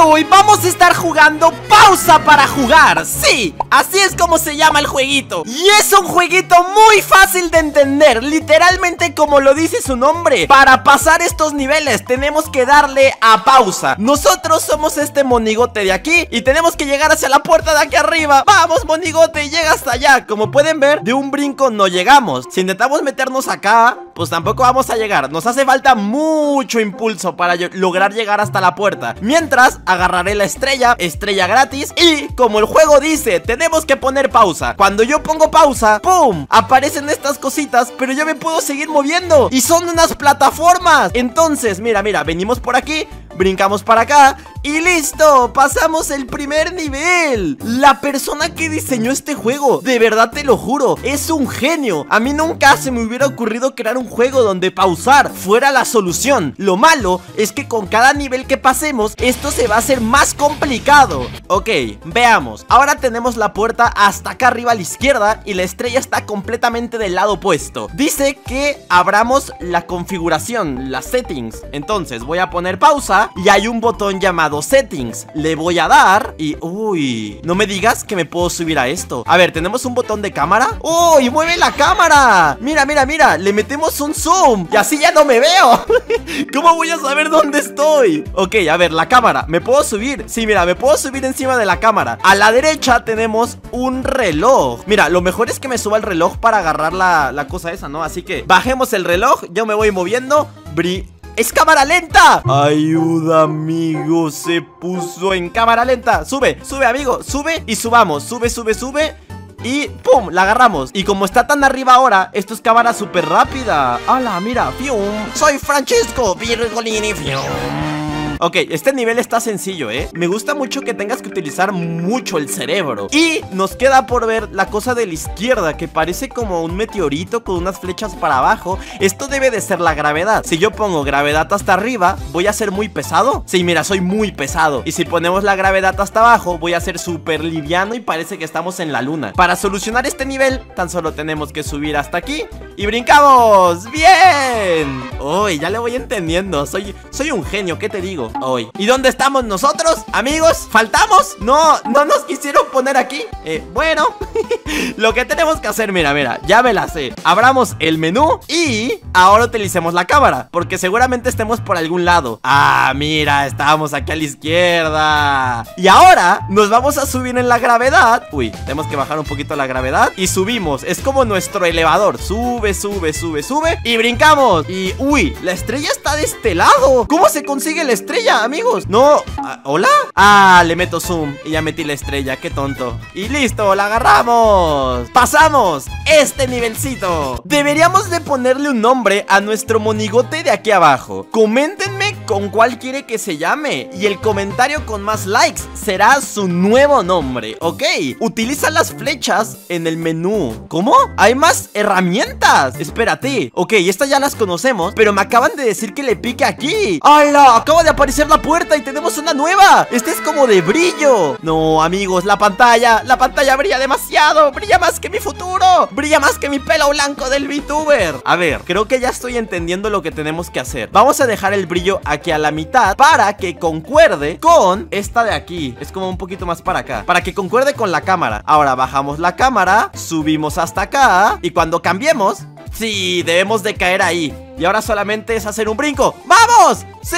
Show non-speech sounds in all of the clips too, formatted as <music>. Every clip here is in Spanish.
hoy vamos a estar jugando pausa para jugar. Sí, así es como se llama el jueguito. Y es un jueguito muy fácil de entender Literalmente como lo dice su nombre. Para pasar estos niveles tenemos que darle a pausa. Nosotros somos este monigote de aquí Y tenemos que llegar hacia la puerta de aquí arriba. Vamos monigote, llega hasta allá. Como pueden ver, de un brinco no llegamos. Si intentamos meternos acá, pues tampoco vamos a llegar. Nos hace falta mucho impulso para lograr llegar hasta la puerta. Mientras, agarraré la estrella, estrella gratis Y, como el juego dice, tenemos que poner pausa. Cuando yo pongo pausa, ¡pum! Aparecen estas cositas, pero yo me puedo seguir moviendo. Y son unas plataformas. Entonces, mira, mira, venimos por aquí Brincamos para acá y listo, pasamos el primer nivel. La persona que diseñó este juego, de verdad te lo juro, es un genio. A mí nunca se me hubiera ocurrido crear un juego donde pausar fuera la solución. Lo malo es que con cada nivel que pasemos, esto se va a hacer más complicado. Ok, veamos, ahora tenemos la puerta hasta acá arriba a la izquierda Y la estrella está completamente del lado opuesto. Dice que abramos la configuración, las settings. Entonces voy a poner pausa y hay un botón llamado settings Le voy a dar y... Uy, no me digas que me puedo subir a esto A ver, ¿tenemos un botón de cámara? ¡Uy, mueve la cámara! Mira, mira, mira, le metemos un zoom Y así ya no me veo <laughs> ¿Cómo voy a saber dónde estoy? Ok, a ver, la cámara, ¿me puedo subir? Sí, mira, me puedo subir encima de la cámara A la derecha tenemos un reloj Mira, lo mejor es que me suba el reloj para agarrar la, la cosa esa, ¿no? Así que bajemos el reloj, yo me voy moviendo Bri ¡Es cámara lenta! Ayuda, amigo, se puso en cámara lenta Sube, sube, amigo, sube y subamos Sube, sube, sube y ¡pum! La agarramos Y como está tan arriba ahora, esto es cámara súper rápida ¡Hala, mira! ¡Fium! ¡Soy Francesco Virgolini! ¡Fium! Ok, este nivel está sencillo, ¿eh? Me gusta mucho que tengas que utilizar mucho el cerebro Y nos queda por ver la cosa de la izquierda Que parece como un meteorito con unas flechas para abajo Esto debe de ser la gravedad Si yo pongo gravedad hasta arriba, ¿voy a ser muy pesado? Sí, mira, soy muy pesado Y si ponemos la gravedad hasta abajo, voy a ser súper liviano y parece que estamos en la luna Para solucionar este nivel, tan solo tenemos que subir hasta aquí Y brincamos ¡Bien! Uy, ya le voy entendiendo Soy, soy un genio, ¿qué te digo? Hoy. ¿Y dónde estamos nosotros, amigos? ¿Faltamos? No, no nos quisieron poner aquí. Eh, Bueno, <laughs> lo que tenemos que hacer, mira, mira Ya me la sé. Abramos el menú y ahora utilicemos la cámara Porque seguramente estemos por algún lado. Ah, mira, estábamos aquí a la izquierda. Y ahora nos vamos a subir en la gravedad. Uy, tenemos que bajar un poquito la gravedad Y subimos, es como nuestro elevador. Sube, sube, sube, sube Y brincamos. Y, uy, la estrella está de este lado. ¿Cómo se consigue la estrella? Estrella, amigos No, ah, ¿hola? Ah, le meto zoom y ya metí la estrella, qué tonto Y listo, la agarramos ¡Pasamos! Este nivelcito Deberíamos de ponerle un nombre a nuestro monigote de aquí abajo Coméntenme con cuál quiere que se llame. Y el comentario con más likes será su nuevo nombre, ¿ok? Utiliza las flechas en el menú. ¿Cómo? Hay más herramientas. Espérate, ok, estas ya las conocemos Pero me acaban de decir que le pique aquí. ¡Hala! Acaba de aparecer la puerta y tenemos una nueva. Este es como de brillo. No, amigos, la pantalla La pantalla brilla demasiado. Brilla más que mi futuro. Brilla más que mi pelo blanco del VTuber. A ver, creo que ya estoy entendiendo lo que tenemos que hacer. Vamos a dejar el brillo aquí a la mitad Para que concuerde con esta de aquí. Es como un poquito más para acá. Para que concuerde con la cámara. Ahora bajamos la cámara Subimos hasta acá Y cuando cambiemos Sí, debemos de caer ahí y ahora solamente es hacer un brinco ¡Vamos! ¡Sí!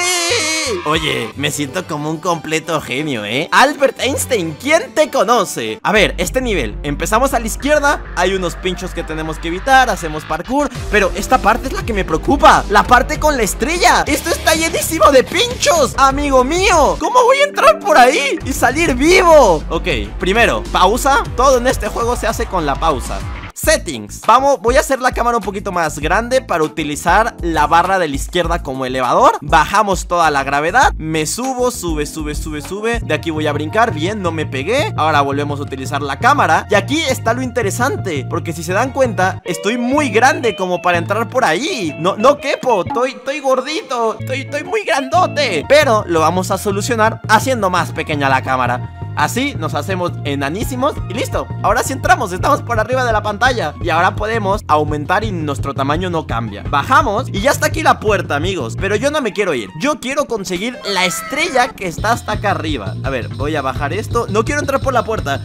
Oye, me siento como un completo genio, ¿eh? Albert Einstein, ¿quién te conoce? A ver, este nivel Empezamos a la izquierda Hay unos pinchos que tenemos que evitar Hacemos parkour Pero esta parte es la que me preocupa La parte con la estrella Esto está llenísimo de pinchos Amigo mío ¿Cómo voy a entrar por ahí? Y salir vivo Ok, primero, pausa Todo en este juego se hace con la pausa Settings. Vamos, voy a hacer la cámara un poquito más grande Para utilizar la barra de la izquierda como elevador. Bajamos toda la gravedad. Me subo, sube, sube, sube, sube. De aquí voy a brincar, bien, no me pegué. Ahora volvemos a utilizar la cámara. Y aquí está lo interesante Porque si se dan cuenta, estoy muy grande como para entrar por ahí. No, no quepo, estoy, estoy gordito. Estoy, estoy muy grandote. Pero lo vamos a solucionar haciendo más pequeña la cámara Así nos hacemos enanísimos y listo. Ahora sí entramos, estamos por arriba de la pantalla. Y ahora podemos aumentar y nuestro tamaño no cambia. Bajamos y ya está aquí la puerta, amigos. Pero yo no me quiero ir. Yo quiero conseguir la estrella que está hasta acá arriba. A ver, voy a bajar esto. No quiero entrar por la puerta.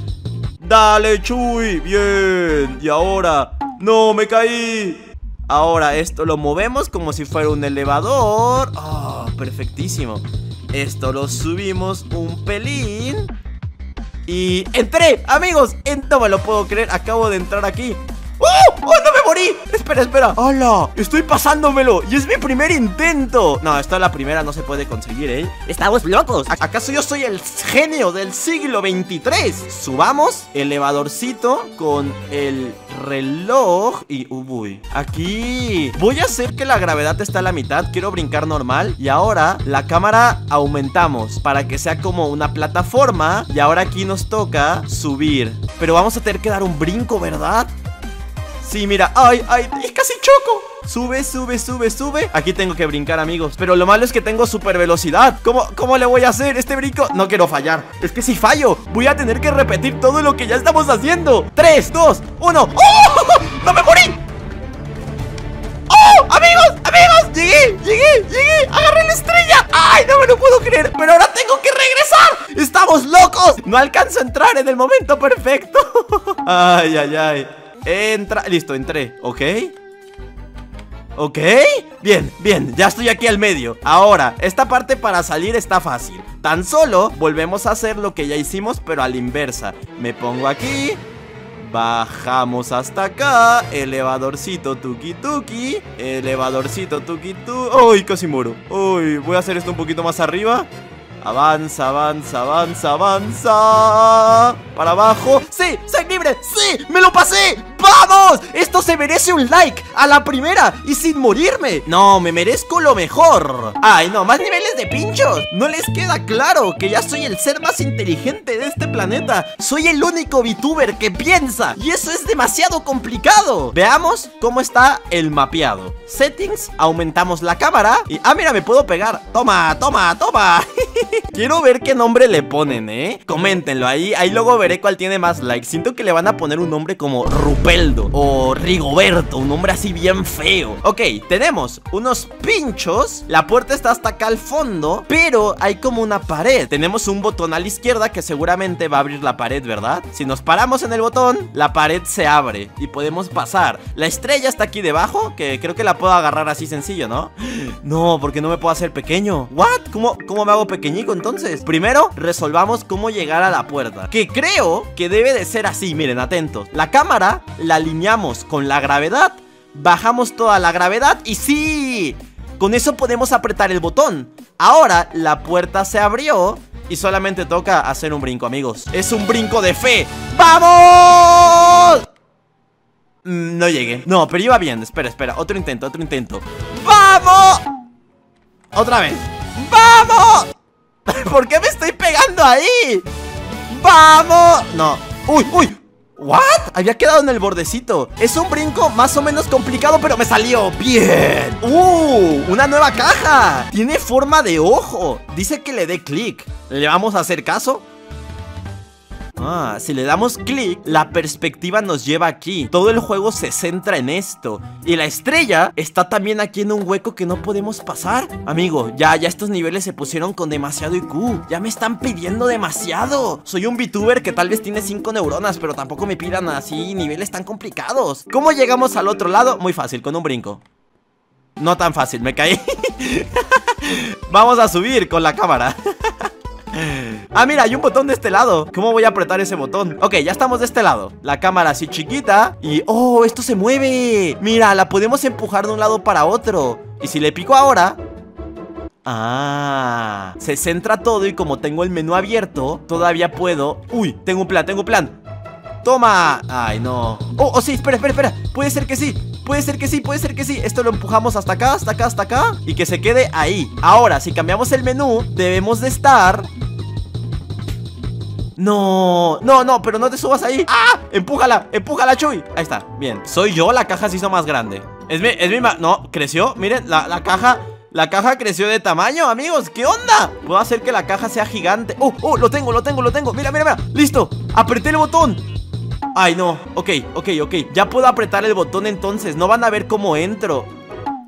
Dale, Chuy, bien. Y ahora, no, me caí. Ahora esto lo movemos como si fuera un elevador. Oh, perfectísimo. Esto lo subimos un pelín Y entré, amigos No me lo puedo creer, acabo de entrar aquí ¡Oh! ¡Oh, no me morí! Espera, espera ¡Hala! Estoy pasándomelo Y es mi primer intento No, esta es la primera, no se puede conseguir, ¿eh? Estamos locos ¿Acaso yo soy el genio del siglo 23? Subamos elevadorcito con el reloj Y, uy, aquí Voy a hacer que la gravedad esté a la mitad Quiero brincar normal Y ahora la cámara aumentamos Para que sea como una plataforma Y ahora aquí nos toca subir Pero vamos a tener que dar un brinco, ¿verdad? Sí, mira, ay, ay, casi choco Sube, sube, sube, sube Aquí tengo que brincar, amigos Pero lo malo es que tengo super velocidad ¿Cómo, ¿Cómo le voy a hacer este brinco? No quiero fallar Es que si fallo, voy a tener que repetir todo lo que ya estamos haciendo 3, 2, 1 ¡Oh! <laughs> ¡No me morí! ¡Oh! ¡Amigos! ¡Amigos! ¡Llegué! ¡Llegué! ¡Llegué! ¡Agarré la estrella! ¡Ay! No me lo puedo creer Pero ahora tengo que regresar ¡Estamos locos! No alcanzo a entrar en el momento perfecto <laughs> ¡Ay, ay, ay! Entra, listo, entré, ¿ok? ¿Ok? Bien, bien, ya estoy aquí al medio Ahora, esta parte para salir está fácil Tan solo volvemos a hacer lo que ya hicimos pero a la inversa Me pongo aquí Bajamos hasta acá Elevadorcito tuki tuki Elevadorcito tuki tuki Uy, casi muero Uy, voy a hacer esto un poquito más arriba Avanza, avanza, avanza, avanza Para abajo ¡Sí! ¡Soy libre! ¡Sí! ¡Me lo pasé! ¡Vamos! Esto se merece un like a la primera y sin morirme. No, me merezco lo mejor. Ay, no, más niveles de pinchos. No les queda claro que ya soy el ser más inteligente de este planeta. Soy el único VTuber que piensa Y eso es demasiado complicado. Veamos cómo está el mapeado. Settings, aumentamos la cámara Y, ah, mira, me puedo pegar. Toma, toma, toma. <laughs> Quiero ver qué nombre le ponen, ¿eh? Coméntenlo ahí, ahí luego veré cuál tiene más likes. Siento que le van a poner un nombre como O Rigoberto, un nombre así bien feo Ok, tenemos unos pinchos La puerta está hasta acá al fondo Pero hay como una pared Tenemos un botón a la izquierda que seguramente va a abrir la pared, ¿verdad? Si nos paramos en el botón, la pared se abre Y podemos pasar La estrella está aquí debajo, que creo que la puedo agarrar así sencillo, ¿no? <gasps> No, porque no me puedo hacer pequeño ¿What? ¿Cómo, cómo me hago pequeñico entonces? Primero, resolvamos cómo llegar a la puerta Que creo que debe de ser así, miren, atentos La cámara la alineamos con la gravedad Bajamos toda la gravedad y ¡sí! Con eso podemos apretar el botón Ahora la puerta se abrió y solamente toca hacer un brinco, amigos Es un brinco de fe ¡Vamos! Mm, no llegué No, pero iba bien Espera, espera Otro intento, otro intento ¡Vamos! Otra vez ¡Vamos! <laughs> ¿Por qué me estoy pegando ahí? ¡Vamos! No ¡Uy, uy! ¿What? Había quedado en el bordecito Es un brinco más o menos complicado Pero me salió ¡Bien! ¡Uh! ¡Una nueva caja! Tiene forma de ojo Dice que le dé clic ¿Le vamos a hacer caso? Ah, si le damos clic, la perspectiva nos lleva aquí. Todo el juego se centra en esto. Y la estrella está también aquí en un hueco que no podemos pasar. Amigo, ya, ya estos niveles se pusieron con demasiado IQ Ya me están pidiendo demasiado. Soy un VTuber que tal vez tiene 5 neuronas Pero tampoco me pidan así niveles tan complicados. ¿Cómo llegamos al otro lado? Muy fácil, con un brinco. No tan fácil, me caí. <laughs> Vamos a subir con la cámara <laughs> <laughs> Ah, mira, hay un botón de este lado. ¿Cómo voy a apretar ese botón? Ok, ya estamos de este lado. La cámara así chiquita Y, oh, esto se mueve. Mira, la podemos empujar de un lado para otro. Y si le pico ahora Ah, se centra todo y como tengo el menú abierto Todavía puedo Uy, tengo un plan, tengo un plan ¡Toma! Ay, no. Oh, oh, sí, espera, espera, espera. Puede ser que sí Puede ser que sí, puede ser que sí. Esto lo empujamos hasta acá, hasta acá, hasta acá. Y que se quede ahí. Ahora, si cambiamos el menú Debemos de estar no, no, no, pero no te subas ahí. ¡Ah! Empújala, empújala, Chuy. Ahí está, bien. Soy yo, la caja se hizo más grande. Es mi, es mi, no, creció. Miren, la, la caja La caja creció de tamaño, amigos. ¿Qué onda? Puedo hacer que la caja sea gigante. ¡Oh, oh! Lo tengo, lo tengo, lo tengo. Mira, mira, mira. ¡Listo! ¡Apreté el botón! Ay, no. Ok, ok, ok. Ya puedo apretar el botón entonces. No van a ver cómo entro.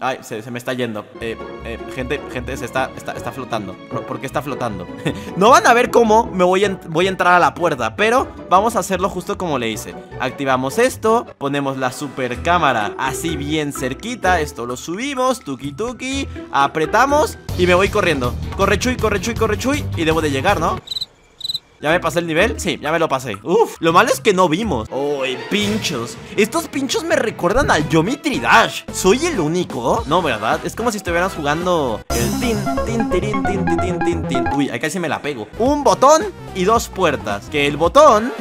Ay, se, me está yendo. Eh, eh, Gente, gente, se está, está, está flotando. ¿Por qué está flotando? <laughs> no van a ver cómo me voy a, voy a entrar a la puerta Pero vamos a hacerlo justo como le hice. Activamos esto Ponemos la super cámara así bien cerquita. Esto lo subimos, tuki tuki. Apretamos y me voy corriendo. Corre chuy, corre chuy, corre chuy Y debo de llegar, ¿no? ¿Ya me pasé el nivel? Sí, ya me lo pasé. Uf, lo malo es que no vimos. Uy, pinchos. Estos pinchos me recuerdan al Geometry Dash. ¿Soy el único? No, ¿verdad? Es como si estuvieras jugando el tin, tin, tin, tin, tin, tin, tin. Uy, acá sí me la pego. Un botón y dos puertas. Que el botón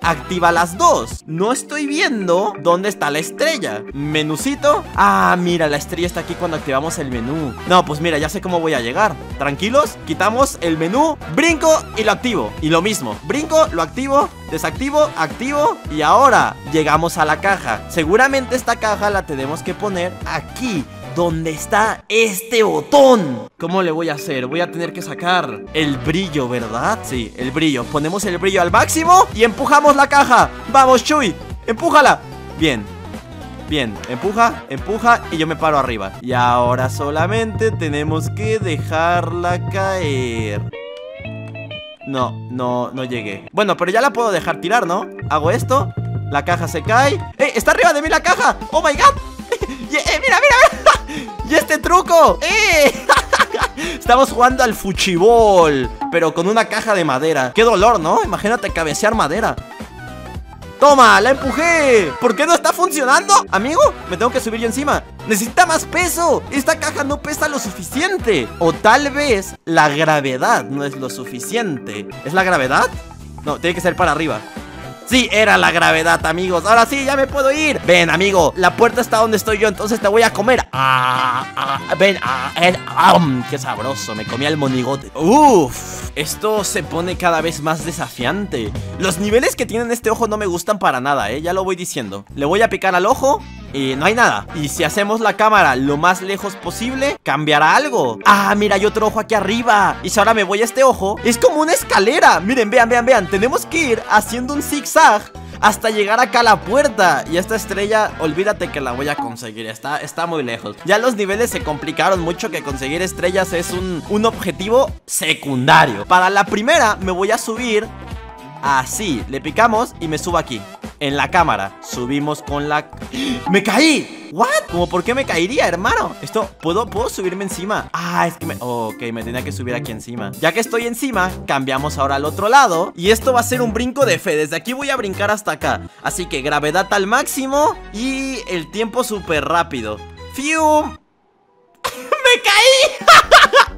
activa las dos. No estoy viendo dónde está la estrella. Menucito. Ah, mira, la estrella está aquí cuando activamos el menú. No, pues mira, ya sé cómo voy a llegar. Tranquilos, quitamos el menú Brinco y lo activo. Y lo mismo, brinco, lo activo Desactivo, activo. Y ahora llegamos a la caja. Seguramente esta caja la tenemos que poner aquí ¿Dónde está este botón? ¿Cómo le voy a hacer? Voy a tener que sacar el brillo, ¿verdad? Sí, el brillo Ponemos el brillo al máximo y empujamos la caja ¡Vamos, Chuy! ¡Empújala! Bien, Bien, empuja, empuja y yo me paro arriba Y ahora solamente tenemos que dejarla caer No, no, no llegué Bueno, pero ya la puedo dejar tirar, ¿no? Hago esto, la caja se cae ¡Eh! ¡Está arriba de mí la caja! ¡Oh my god! <laughs> ¡Eh, mira, mira! ¡Y este truco! ¡Eh! <laughs> Estamos jugando al fuchibol Pero con una caja de madera ¡Qué dolor, ¿no? Imagínate cabecear madera ¡Toma! ¡La empujé! ¿Por qué no está funcionando? Amigo, me tengo que subir yo encima ¡Necesita más peso! Esta caja no pesa lo suficiente O tal vez la gravedad no es lo suficiente ¿Es la gravedad? No, tiene que ser para arriba Sí, era la gravedad, amigos. Ahora sí, ya me puedo ir. Ven, amigo, la puerta está donde estoy yo Entonces te voy a comer. Ah, ah, Ven, ah, um, qué sabroso Me comí el monigote. Uf, esto se pone cada vez más desafiante. Los niveles que tienen este ojo no me gustan para nada, eh Ya lo voy diciendo. Le voy a picar al ojo y no hay nada. Y si hacemos la cámara lo más lejos posible ¿Cambiará algo? Ah, mira, hay otro ojo aquí arriba. Y si ahora me voy a este ojo Es como una escalera. Miren, vean, vean, vean. Tenemos que ir haciendo un zigzag hasta llegar acá a la puerta. Y esta estrella, olvídate que la voy a conseguir. Está, está muy lejos. Ya los niveles se complicaron mucho Que conseguir estrellas es un, un objetivo secundario. Para la primera me voy a subir Así, le picamos y me subo aquí en la cámara Subimos con la... ¡Me caí! ¿What? ¿Cómo por qué me caería, hermano? Esto, ¿puedo, ¿puedo subirme encima? Ah, es que me... ok, me tenía que subir aquí encima Ya que estoy encima, cambiamos ahora al otro lado Y esto va a ser un brinco de fe Desde aquí voy a brincar hasta acá Así que gravedad al máximo Y el tiempo súper rápido ¡Fium! <laughs> ¡Me caí! <laughs>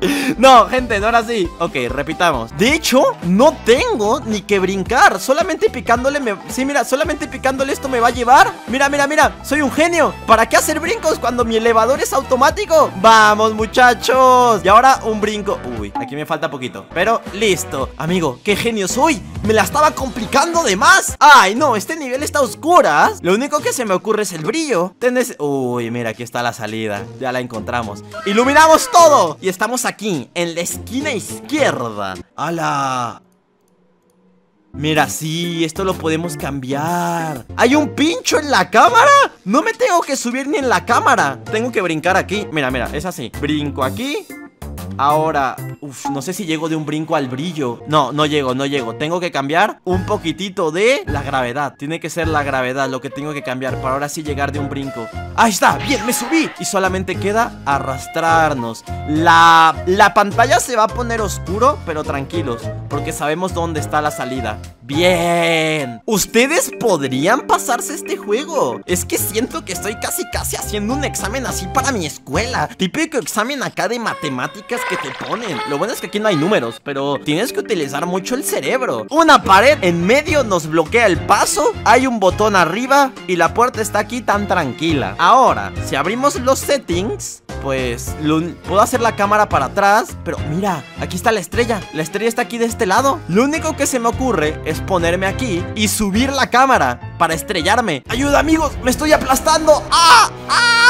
<laughs> No, gente, no era así. Ok, repitamos. De hecho, no tengo ni que brincar. Solamente picándole me... Sí, mira, solamente picándole esto me va a llevar. Mira, mira, mira, soy un genio. ¿Para qué hacer brincos cuando mi elevador es automático? Vamos, muchachos. Y ahora un brinco. Uy, aquí me falta poquito. Pero listo. Amigo, qué genio soy. Me la estaba complicando de más. Ay, no, este nivel está oscuras. Lo único que se me ocurre es el brillo. Tenés... Uy, mira, aquí está la salida. Ya la encontramos. Iluminamos todo. Y estamos aquí, en la esquina izquierda. ¡Hala! Mira, sí, esto lo podemos cambiar. ¿Hay un pincho en la cámara? No me tengo que subir ni en la cámara. Tengo que brincar aquí. Mira, mira, es así. Brinco aquí Ahora, uff, no sé si llego de un brinco al brillo. No, no llego, no llego. Tengo que cambiar un poquitito de la gravedad. Tiene que ser la gravedad lo que tengo que cambiar Para ahora sí llegar de un brinco. Ahí está, bien, me subí. Y solamente queda arrastrarnos. La, la pantalla se va a poner oscuro Pero tranquilos, porque sabemos dónde está la salida Bien. ¿Ustedes podrían pasarse este juego? Es que siento que estoy casi casi haciendo un examen así para mi escuela. Típico examen acá de matemáticas que te ponen. Lo bueno es que aquí no hay números, pero tienes que utilizar mucho el cerebro. Una pared en medio nos bloquea el paso. Hay un botón arriba y la puerta está aquí tan tranquila. Ahora, si abrimos los settings pues puedo hacer la cámara para atrás Pero mira, aquí está la estrella La estrella está aquí de este lado Lo único que se me ocurre es ponerme aquí Y subir la cámara para estrellarme ¡Ayuda amigos! ¡Me estoy aplastando! ¡Ah! ¡Ah!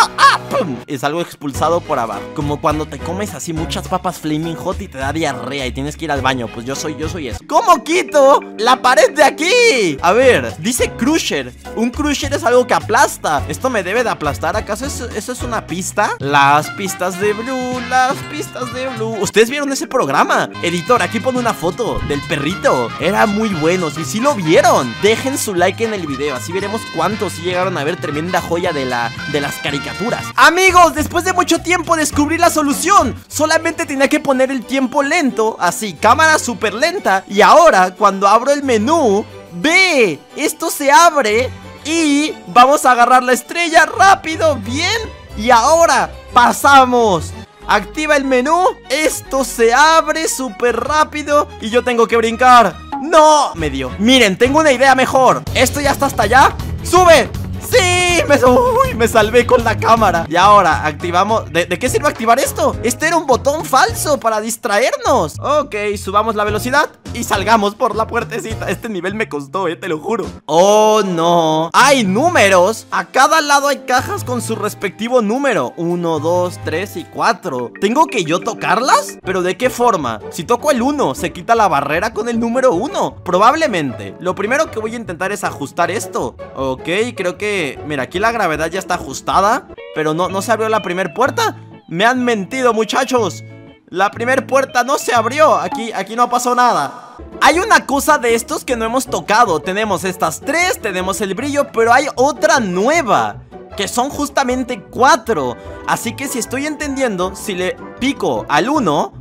Es algo expulsado por abajo. Como cuando te comes así muchas papas flaming hot y te da diarrea y tienes que ir al baño. Pues yo soy, yo soy eso. ¿Cómo quito la pared de aquí? A ver, dice crusher. Un crusher es algo que aplasta. ¿Esto me debe de aplastar? ¿Acaso eso, es una pista? Las pistas de Blue, las pistas de Blue. ¿Ustedes vieron ese programa? Editor, aquí pone una foto del perrito. Era muy bueno. Si sí lo vieron, dejen su like en el video. Así veremos cuántos llegaron a ver tremenda joya de, la, de las caricaturas. Amigos, después de mucho tiempo descubrí la solución. Solamente tenía que poner el tiempo lento, así, cámara súper lenta. Y ahora, cuando abro el menú, ve, esto se abre y vamos a agarrar la estrella rápido, bien. Y ahora pasamos. Activa el menú, esto se abre súper rápido y yo tengo que brincar. ¡No! Me dio. Miren, tengo una idea mejor. Esto ya está hasta allá. ¡Sube! ¡Sí! Me, uy, me salvé con la cámara Y ahora activamos... ¿De, qué sirve activar esto? Este era un botón falso para distraernos Ok, subamos la velocidad y salgamos por la puertecita Este nivel me costó, eh, te lo juro Oh, no Hay números A cada lado hay cajas con su respectivo número 1, 2, 3 y 4 ¿Tengo que yo tocarlas? ¿Pero de qué forma? Si toco el 1, ¿se quita la barrera con el número 1? Probablemente Lo primero que voy a intentar es ajustar esto Ok, creo que Mira, aquí la gravedad ya está ajustada Pero no, no se abrió la primera puerta. Me han mentido, muchachos. La primera puerta no se abrió. Aquí, aquí no pasó nada. Hay una cosa de estos que no hemos tocado. Tenemos estas tres, tenemos el brillo Pero hay otra nueva que son justamente cuatro. Así que si estoy entendiendo, si le pico al 1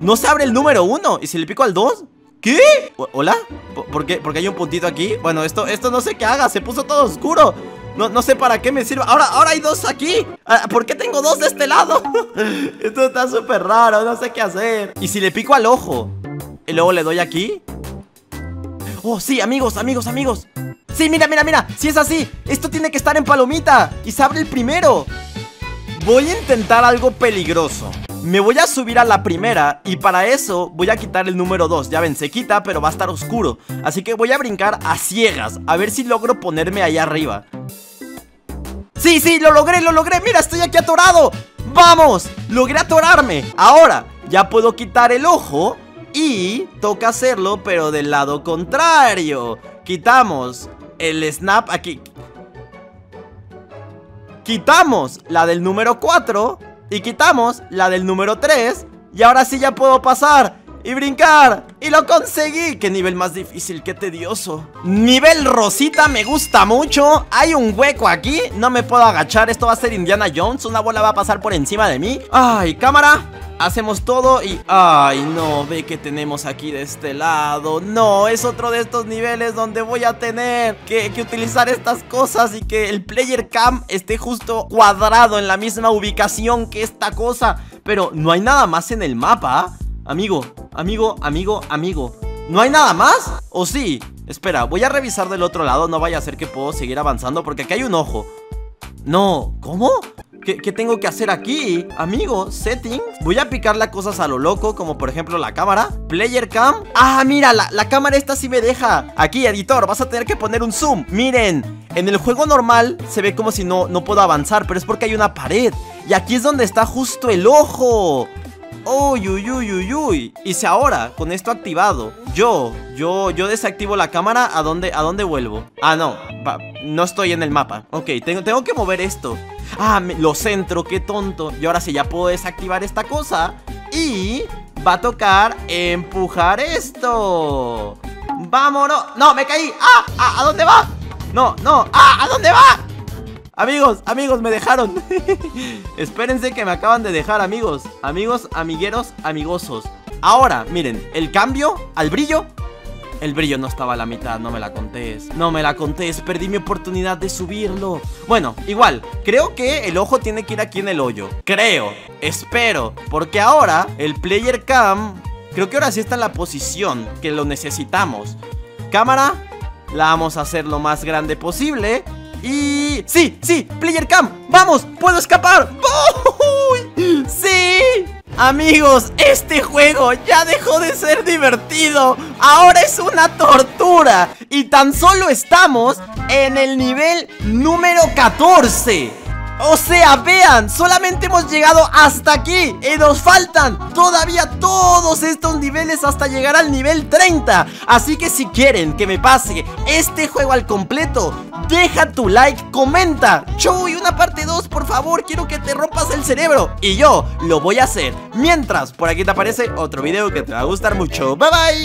No se abre el número 1 Y si le pico al 2 ¿Qué? ¿Hola? ¿Por qué? Porque hay un puntito aquí Bueno, esto, esto no sé qué haga Se puso todo oscuro no, no sé para qué me sirve Ahora, ahora hay dos aquí ah, ¿Por qué tengo dos de este lado? <laughs> esto está súper raro No sé qué hacer ¿Y si le pico al ojo? ¿Y luego le doy aquí? Oh, sí, amigos, amigos, amigos Sí, mira, mira, mira Si es así Esto tiene que estar en palomita Y se abre el primero Voy a intentar algo peligroso me voy a subir a la primera y para eso voy a quitar el número 2 Ya ven, se quita pero va a estar oscuro. Así que voy a brincar a ciegas A ver si logro ponerme ahí arriba. Sí, sí, lo logré, lo logré. Mira, estoy aquí atorado. ¡Vamos! Logré atorarme. Ahora, ya puedo quitar el ojo Y toca hacerlo pero del lado contrario. Quitamos el snap aquí. Quitamos la del número 4 y quitamos la del número 3 Y ahora sí ya puedo pasar y brincar ¡Y lo conseguí! ¡Qué nivel más difícil, qué tedioso! Nivel rosita me gusta mucho Hay un hueco aquí, no me puedo agachar Esto va a ser Indiana Jones, una bola va a pasar por encima de mí ¡Ay, cámara! Hacemos todo y... ¡Ay, no! Ve que tenemos aquí de este lado ¡No! Es otro de estos niveles donde voy a tener que, que, utilizar estas cosas Y que el player cam esté justo cuadrado en la misma ubicación que esta cosa Pero no hay nada más en el mapa Amigo, amigo, amigo, amigo. ¿No hay nada más? ¿O sí? Espera, voy a revisar del otro lado. No vaya a ser que puedo seguir avanzando Porque aquí hay un ojo. No, ¿cómo? ¿Qué, tengo que hacer aquí? Amigo, settings Voy a picarle cosas a lo loco Como por ejemplo la cámara. Player cam. Ah, mira, la, la cámara esta sí me deja. Aquí, editor, vas a tener que poner un zoom. Miren, en el juego normal Se ve como si no, no puedo avanzar Pero es porque hay una pared. Y aquí es donde está justo el ojo Uy, uy, uy, uy, uy. Y si ahora, con esto activado, yo, yo, yo desactivo la cámara, ¿a dónde, a dónde vuelvo? Ah, no, no estoy en el mapa. Ok, tengo, tengo que mover esto. Ah, lo centro, qué tonto Y ahora sí, ya puedo desactivar esta cosa Y va a tocar empujar esto ¡Vámonos! ¡No, me caí! ¡Ah! ¿A, dónde va? No, no ¡Ah! ¿A dónde va? Amigos, amigos, me dejaron. <laughs> Espérense que me acaban de dejar, amigos. Amigos, amigueros, amigosos. Ahora, miren, el cambio al brillo. El brillo no estaba a la mitad, no me la contés. No me la contés, perdí mi oportunidad de subirlo. Bueno, igual, creo que el ojo tiene que ir aquí en el hoyo. Creo, espero Porque ahora el player cam Creo que ahora sí está en la posición que lo necesitamos. Cámara, la vamos a hacer lo más grande posible y... ¡Sí! ¡Sí! ¡Player Cam! ¡Vamos! ¡Puedo escapar! ¡Sí! Amigos, este juego ya dejó de ser divertido Ahora es una tortura Y tan solo estamos en el nivel número 14 O sea, vean, solamente hemos llegado hasta aquí Y nos faltan todavía todos estos niveles hasta llegar al nivel 30 Así que si quieren que me pase este juego al completo Deja tu like, comenta. Chuy, una parte 2, por favor, quiero que te rompas el cerebro. Y yo lo voy a hacer. Mientras, por aquí te aparece otro video que te va a gustar mucho. Bye bye